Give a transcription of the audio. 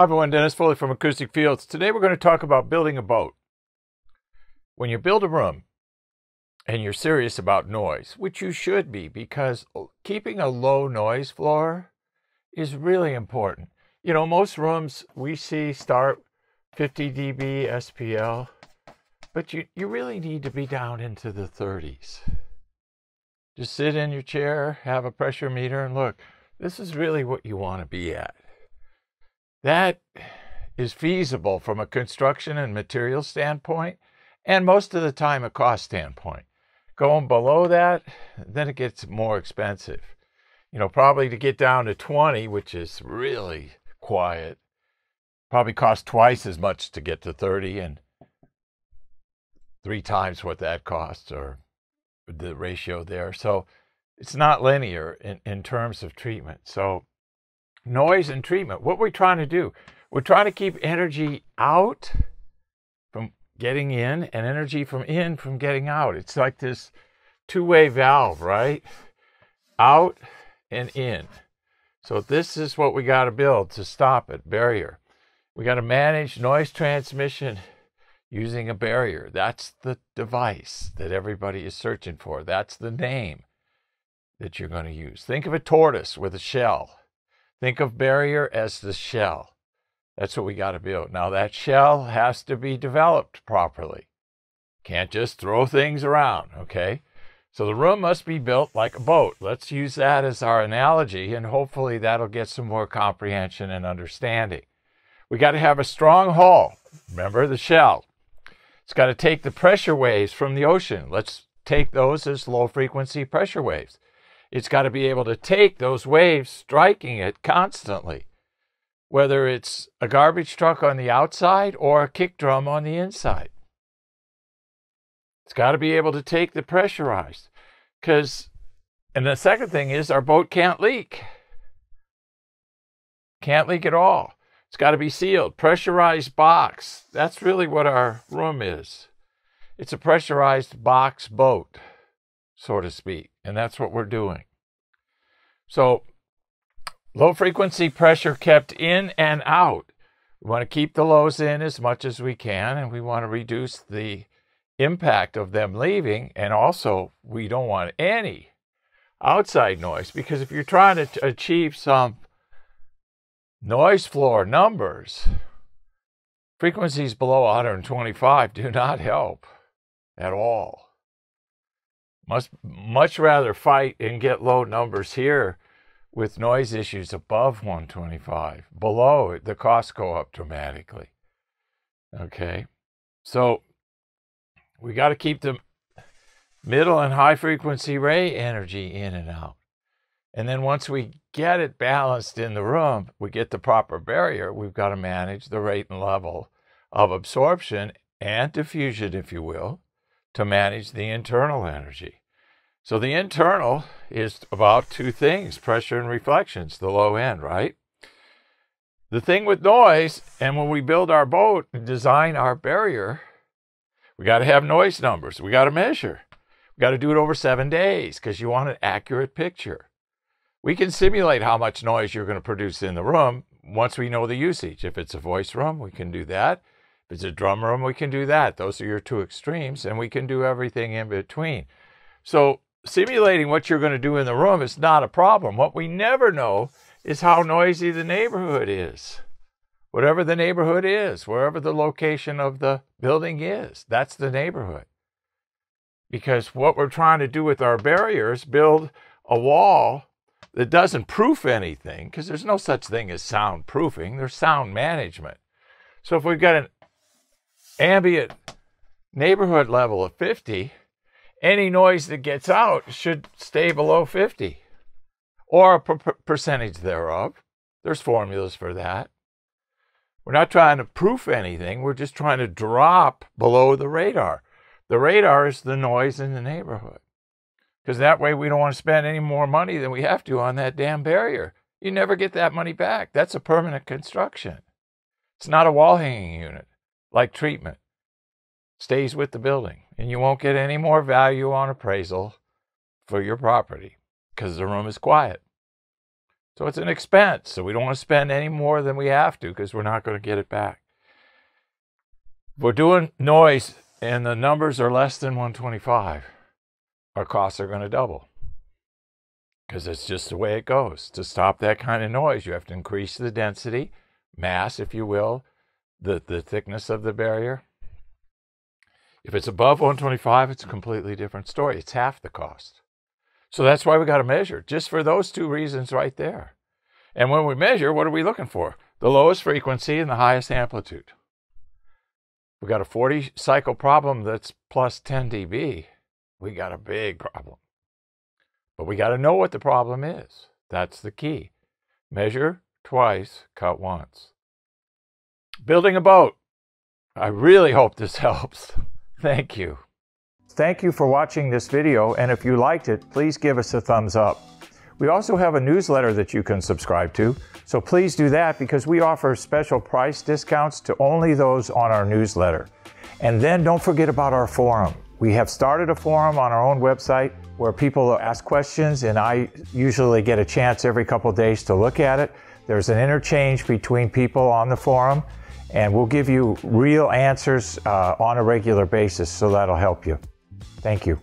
Hi everyone, Dennis Foley from Acoustic Fields. Today we're going to talk about building a boat. When you build a room and you're serious about noise, which you should be because keeping a low noise floor is really important. You know, most rooms we see start 50 dB SPL, but you, you really need to be down into the 30s. Just sit in your chair, have a pressure meter, and look, this is really what you want to be at. That is feasible from a construction and material standpoint, and most of the time a cost standpoint. Going below that, then it gets more expensive. You know, probably to get down to 20, which is really quiet, probably costs twice as much to get to 30 and three times what that costs or the ratio there. So it's not linear in, in terms of treatment. So noise and treatment. What we're trying to do, we're trying to keep energy out from getting in and energy from in from getting out. It's like this two-way valve, right? Out and in. So this is what we got to build to stop it, barrier. We got to manage noise transmission using a barrier. That's the device that everybody is searching for. That's the name that you're going to use. Think of a tortoise with a shell. Think of barrier as the shell. That's what we got to build. Now, that shell has to be developed properly. Can't just throw things around, okay? So the room must be built like a boat. Let's use that as our analogy, and hopefully that'll get some more comprehension and understanding. We got to have a strong hull. Remember the shell. It's got to take the pressure waves from the ocean. Let's take those as low frequency pressure waves. It's got to be able to take those waves, striking it constantly, whether it's a garbage truck on the outside or a kick drum on the inside. It's got to be able to take the pressurized. Because, and the second thing is our boat can't leak. Can't leak at all. It's got to be sealed. Pressurized box. That's really what our room is. It's a pressurized box boat, so to speak. And that's what we're doing. So low frequency pressure kept in and out. We want to keep the lows in as much as we can, and we want to reduce the impact of them leaving. And also, we don't want any outside noise because if you're trying to achieve some noise floor numbers, frequencies below 125 do not help at all. Must much rather fight and get low numbers here with noise issues above 125. Below, the costs go up dramatically. Okay, so we got to keep the middle and high frequency ray energy in and out. And then once we get it balanced in the room, we get the proper barrier, we've got to manage the rate and level of absorption and diffusion, if you will, to manage the internal energy. So the internal is about two things, pressure and reflections, the low end, right? The thing with noise, and when we build our boat and design our barrier, we got to have noise numbers. We got to measure. We got to do it over seven days because you want an accurate picture. We can simulate how much noise you're going to produce in the room once we know the usage. If it's a voice room, we can do that. If it's a drum room, we can do that. Those are your two extremes, and we can do everything in between. So simulating what you're going to do in the room is not a problem. What we never know is how noisy the neighborhood is. Whatever the neighborhood is, wherever the location of the building is, that's the neighborhood. Because what we're trying to do with our barriers, build a wall that doesn't proof anything, because there's no such thing as sound proofing, there's sound management. So if we've got an ambient neighborhood level of 50, any noise that gets out should stay below 50 or a per percentage thereof. There's formulas for that. We're not trying to proof anything. We're just trying to drop below the radar. The radar is the noise in the neighborhood. Because that way we don't want to spend any more money than we have to on that damn barrier. You never get that money back. That's a permanent construction. It's not a wall hanging unit like treatment stays with the building. And you won't get any more value on appraisal for your property because the room is quiet. So it's an expense. So we don't want to spend any more than we have to because we're not going to get it back. We're doing noise and the numbers are less than 125, our costs are going to double because it's just the way it goes. To stop that kind of noise, you have to increase the density, mass, if you will, the, the thickness of the barrier. If it's above 125, it's a completely different story. It's half the cost. So that's why we got to measure, just for those two reasons right there. And when we measure, what are we looking for? The lowest frequency and the highest amplitude. We got a 40 cycle problem that's plus 10 dB. We got a big problem. But we got to know what the problem is. That's the key. Measure twice, cut once. Building a boat. I really hope this helps. Thank you. Thank you for watching this video, and if you liked it, please give us a thumbs up. We also have a newsletter that you can subscribe to, so please do that because we offer special price discounts to only those on our newsletter. And then don't forget about our forum. We have started a forum on our own website where people ask questions, and I usually get a chance every couple days to look at it. There's an interchange between people on the forum, and we'll give you real answers uh, on a regular basis, so that'll help you. Thank you.